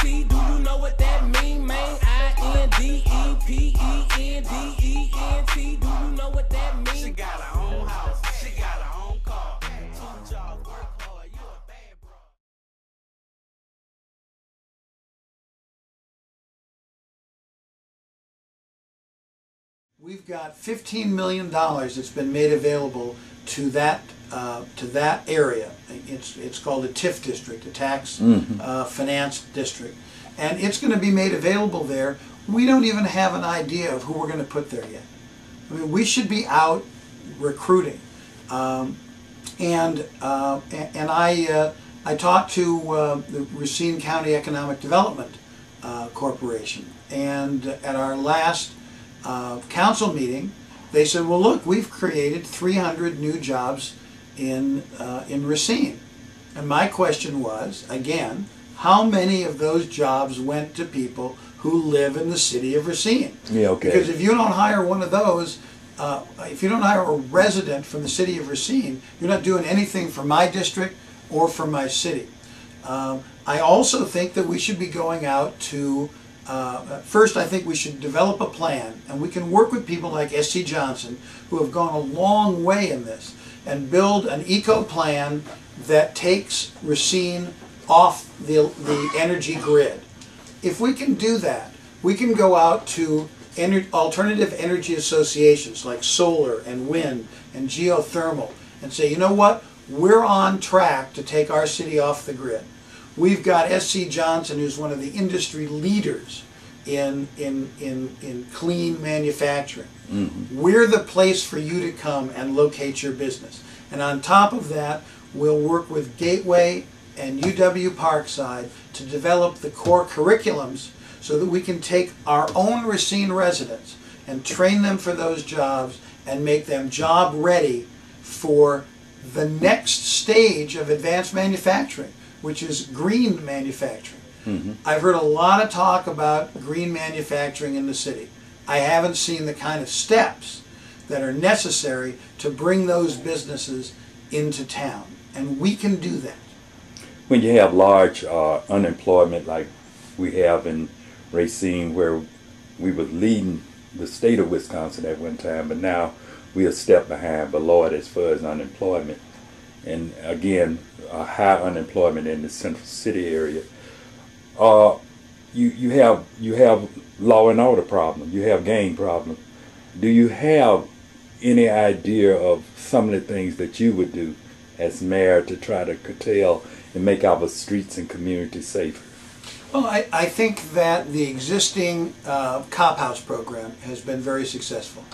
I-N-D-E-P-E-N-D-E-N-T. Do you know what that mean, man? I-N-D-E-P-E-N-D-E-N-T. Do you know what that mean? She got her own house. She got her own car. Two jobs, work hard. You a bad bro. We've got $15 million that's been made available to that, uh, to that area. It's, it's called a TIF district, a tax uh, finance district. And it's going to be made available there. We don't even have an idea of who we're going to put there yet. I mean, we should be out recruiting. Um, and, uh, and I, uh, I talked to uh, the Racine County Economic Development uh, Corporation. And at our last uh, council meeting, they said, well, look, we've created 300 new jobs in, uh, in Racine. And my question was, again, how many of those jobs went to people who live in the city of Racine? Yeah, okay. Because if you don't hire one of those, uh, if you don't hire a resident from the city of Racine, you're not doing anything for my district or for my city. Um, I also think that we should be going out to, uh, first, I think we should develop a plan, and we can work with people like S.C. Johnson, who have gone a long way in this, and build an eco plan that takes Racine off the, the energy grid. If we can do that, we can go out to ener- alternative energy associations like solar and wind and geothermal and say, you know what, we're on track to take our city off the grid. We've got SC Johnson, who's one of the industry leaders in, in, in, in clean mm-hmm. manufacturing. Mm-hmm. We're the place for you to come and locate your business. And on top of that, we'll work with Gateway and UW Parkside to develop the core curriculums so that we can take our own Racine residents and train them for those jobs and make them job ready for the next stage of advanced manufacturing, which is green manufacturing. I've heard a lot of talk about green manufacturing in the city. I haven't seen the kind of steps that are necessary to bring those businesses into town. And we can do that. when you have large uh, unemployment like we have in Racine, where we were leading the state of Wisconsin at one time, but now we are a step behind below it as far as unemployment. And again, a high unemployment in the central city area. Uh, you you have you have law and order problem. You have gang problem. Do you have any idea of some of the things that you would do as mayor to try to curtail and make our streets and communities safer? Well, I, I think that the existing uh, cop house program has been very successful.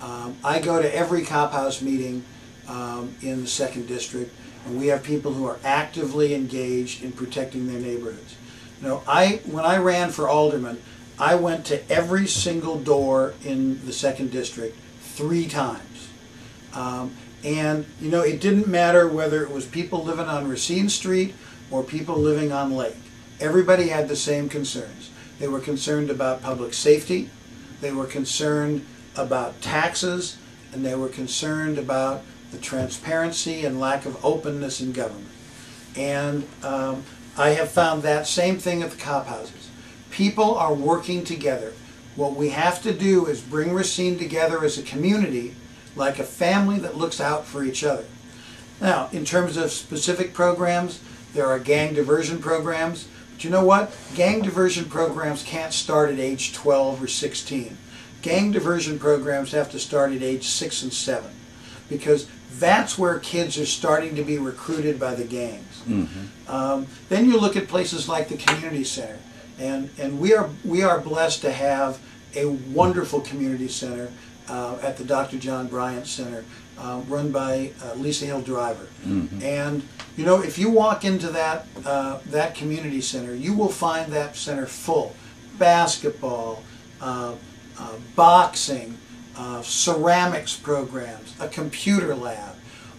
Um, I go to every cop house meeting um, in the second district, and we have people who are actively engaged in protecting their neighborhoods. You know, I when I ran for alderman, I went to every single door in the second district three times. Um, and you know, it didn't matter whether it was people living on Racine Street or people living on Lake. Everybody had the same concerns. They were concerned about public safety, they were concerned about taxes, and they were concerned about the transparency and lack of openness in government. And um, I have found that same thing at the cop houses. People are working together. What we have to do is bring Racine together as a community, like a family that looks out for each other. Now, in terms of specific programs, there are gang diversion programs. But you know what? Gang diversion programs can't start at age 12 or 16. Gang diversion programs have to start at age 6 and 7 because that's where kids are starting to be recruited by the gangs. Um, then you look at places like the community center, and, and we are we are blessed to have a wonderful community center uh, at the Dr. John Bryant Center, uh, run by uh, Lisa Hill Driver. And you know, if you walk into that uh, that community center, you will find that center full, basketball, uh, uh, boxing, uh, ceramics programs, a computer lab.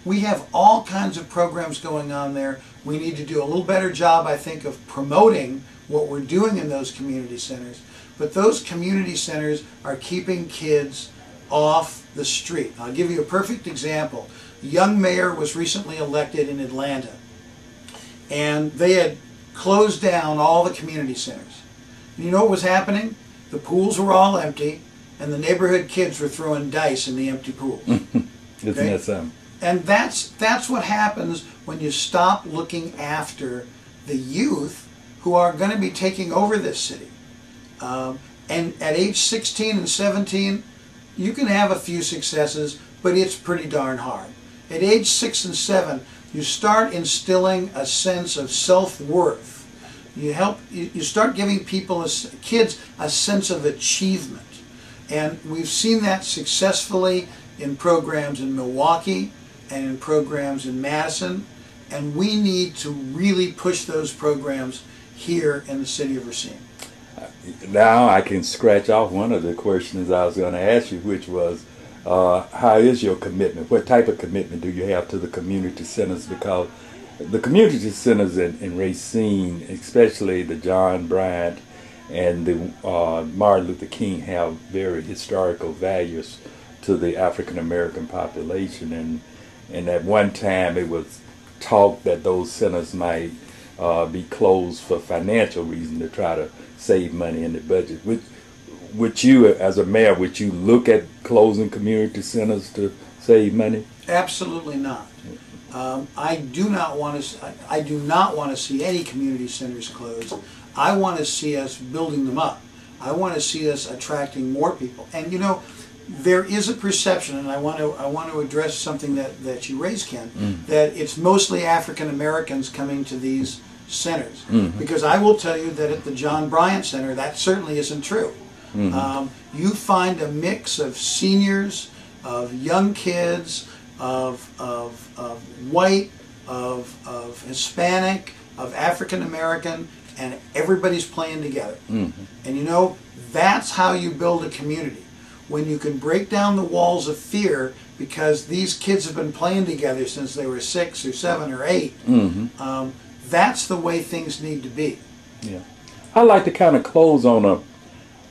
We have all kinds of programs going on there. We need to do a little better job, I think, of promoting what we're doing in those community centers. But those community centers are keeping kids off the street. I'll give you a perfect example. A young mayor was recently elected in Atlanta, and they had closed down all the community centers. And you know what was happening? The pools were all empty, and the neighborhood kids were throwing dice in the empty pool. Isn't Okay. that? And that's that's what happens when you stop looking after the youth who are going to be taking over this city. Um, and at age 16 and 17, you can have a few successes, but it's pretty darn hard. At age six and seven, you start instilling a sense of self-worth. You help. You, start giving people, kids, a sense of achievement. And we've seen that successfully in programs in Milwaukee and in programs in Madison. And we need to really push those programs here in the city of Racine. Now I can scratch off one of the questions I was going to ask you, which was, uh, how is your commitment? What type of commitment do you have to the community centers? Because the community centers in, in Racine, especially the John Bryant and the uh, Martin Luther King, have very historical values to the African American population. And, and at one time it was talk that those centers might uh, be closed for financial reason to try to save money in the budget. Would, would you, as a mayor, would you look at closing community centers to save money? Absolutely not. Um, I do not want to. I do not want to see any community centers closed. I want to see us building them up. I want to see us attracting more people. And you know, there is a perception, and I want to. I want to address something that that you raised, Ken, mm. that it's mostly African Americans coming to these centers. Mm-hmm. Because I will tell you that at the John Bryant Center, that certainly isn't true. Mm-hmm. Um, you find a mix of seniors, of young kids, of, of, of white, of, of Hispanic, of African American, and everybody's playing together. And you know, that's how you build a community. When you can break down the walls of fear because these kids have been playing together since they were six or seven or 8 um, that's the way things need to be. Yeah. I like to kind of close on a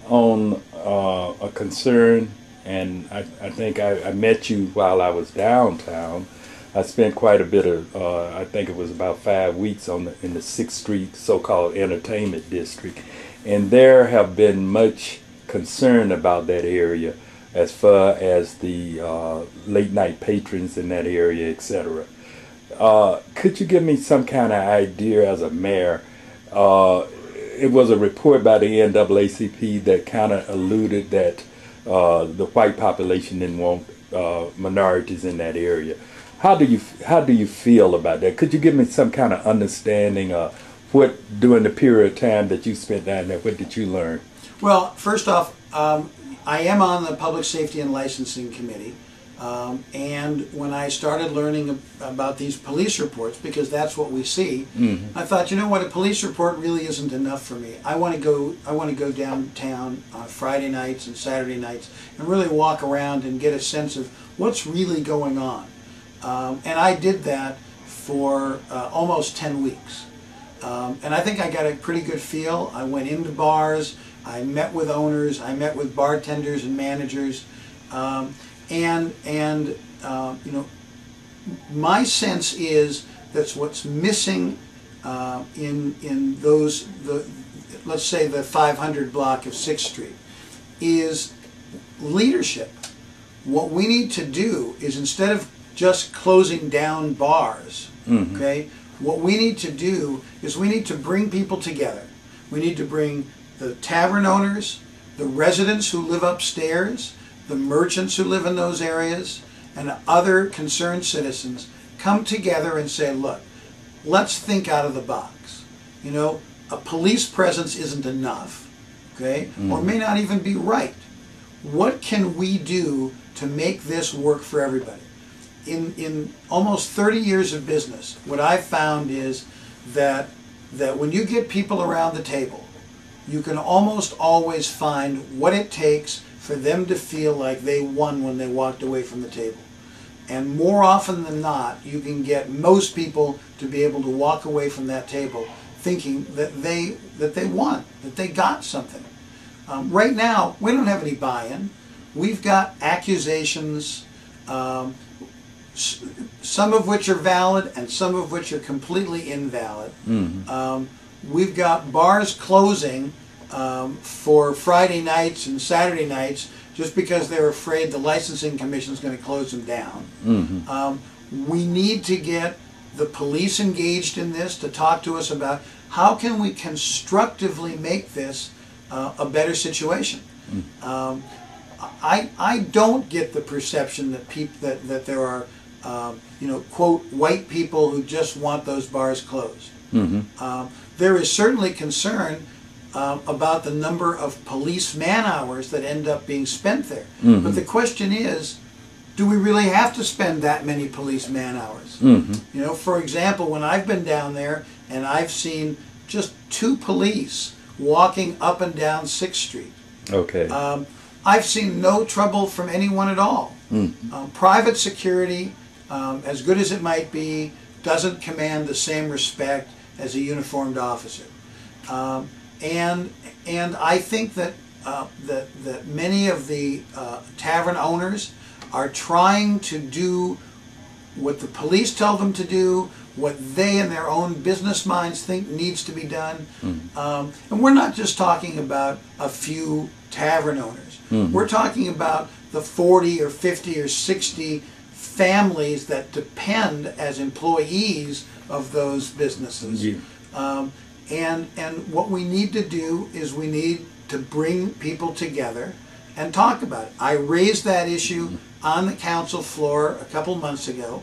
on uh, a concern, and I, I think I, I met you while I was downtown. I spent quite a bit of, uh, I think it was about five weeks on the, in the Sixth Street so-called entertainment district, and there have been much concern about that area as far as the uh, late night patrons in that area, etc. Uh, could you give me some kind of idea as a mayor? Uh, it was a report by the NAACP that kind of alluded that uh, the white population didn't want uh, minorities in that area. How do you how do you feel about that? Could you give me some kind of understanding of what during the period of time that you spent down there? What did you learn? Well, first off, um, I am on the Public Safety and Licensing Committee. Um, and when I started learning about these police reports, because that's what we see, I thought, you know what, a police report really isn't enough for me. I want to go. I want to go downtown on Friday nights and Saturday nights and really walk around and get a sense of what's really going on. Um, and I did that for uh, almost ten weeks. Um, and I think I got a pretty good feel. I went into bars, I met with owners, I met with bartenders and managers, um, and and uh, you know, my sense is that's what's missing uh, in in those the let's say the 500 block of Sixth Street is leadership. What we need to do is instead of just closing down bars, mm-hmm. okay, what we need to do is we need to bring people together. We need to bring the tavern owners, the residents who live upstairs, the merchants who live in those areas, and other concerned citizens come together and say, look, let's think out of the box. You know, a police presence isn't enough, okay, mm-hmm. or may not even be right. What can we do to make this work for everybody? In, in almost 30 years of business, what I've found is that, that when you get people around the table, you can almost always find what it takes for them to feel like they won when they walked away from the table. And more often than not, you can get most people to be able to walk away from that table thinking that they that they won, that they got something. Um, right now, we don't have any buy-in. We've got accusations. Um, some of which are valid and some of which are completely invalid. Um, we've got bars closing um, for Friday nights and Saturday nights just because they're afraid the licensing commission is going to close them down. Um, we need to get the police engaged in this to talk to us about how can we constructively make this uh, a better situation. Um, I, I don't get the perception that peop, that, that there are, um, you know, quote, white people who just want those bars closed. Um, there is certainly concern um, about the number of police man hours that end up being spent there. But the question is, do we really have to spend that many police man hours? You know, for example, when I've been down there and I've seen just two police walking up and down Sixth Street, Okay. um, I've seen no trouble from anyone at all. Um, private security, um, as good as it might be, doesn't command the same respect as a uniformed officer. Um, and and I think that uh, that that many of the uh, tavern owners are trying to do what the police tell them to do, what they in their own business minds think needs to be done. Um, and we're not just talking about a few tavern owners. We're talking about the 40 or 50 or 60 families that depend as employees of those businesses. Yeah. Um, and and what we need to do is we need to bring people together and talk about it. I raised that issue on the council floor a couple months ago.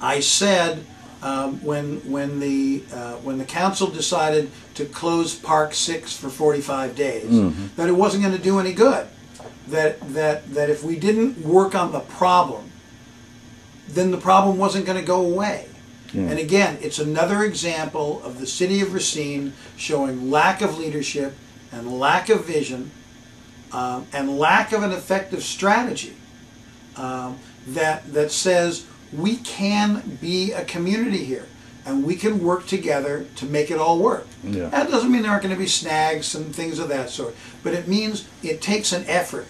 I said um, when when the uh, when the council decided to close Park Six for 45 days that it wasn't going to do any good. That that that if we didn't work on the problem, then the problem wasn't going to go away. And again, it's another example of the city of Racine showing lack of leadership and lack of vision um, and lack of an effective strategy um, that that says we can be a community here and we can work together to make it all work. Yeah. That doesn't mean there aren't going to be snags and things of that sort, but it means it takes an effort,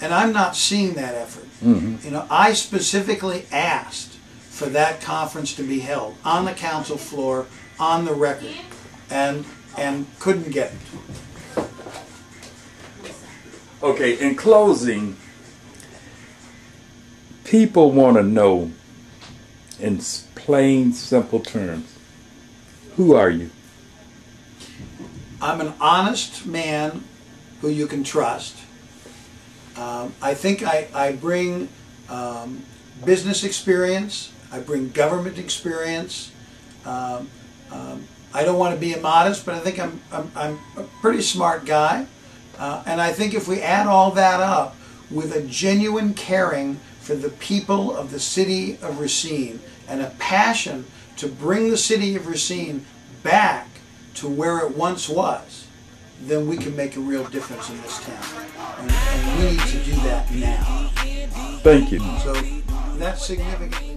and I'm not seeing that effort. Mm-hmm. You know, I specifically asked for that conference to be held on the council floor, on the record, and and couldn't get it. Okay, in closing, people want to know in plain, simple terms who are you? I'm an honest man who you can trust. Um, I think I, I bring um, business experience, I bring government experience. Um, um, I don't want to be immodest, but I think I'm, I'm, I'm a pretty smart guy. Uh, and I think if we add all that up with a genuine caring for the people of the city of Racine and a passion to bring the city of Racine back to where it once was, then we can make a real difference in this town. And, we need to do that now. Thank you. So that's significant.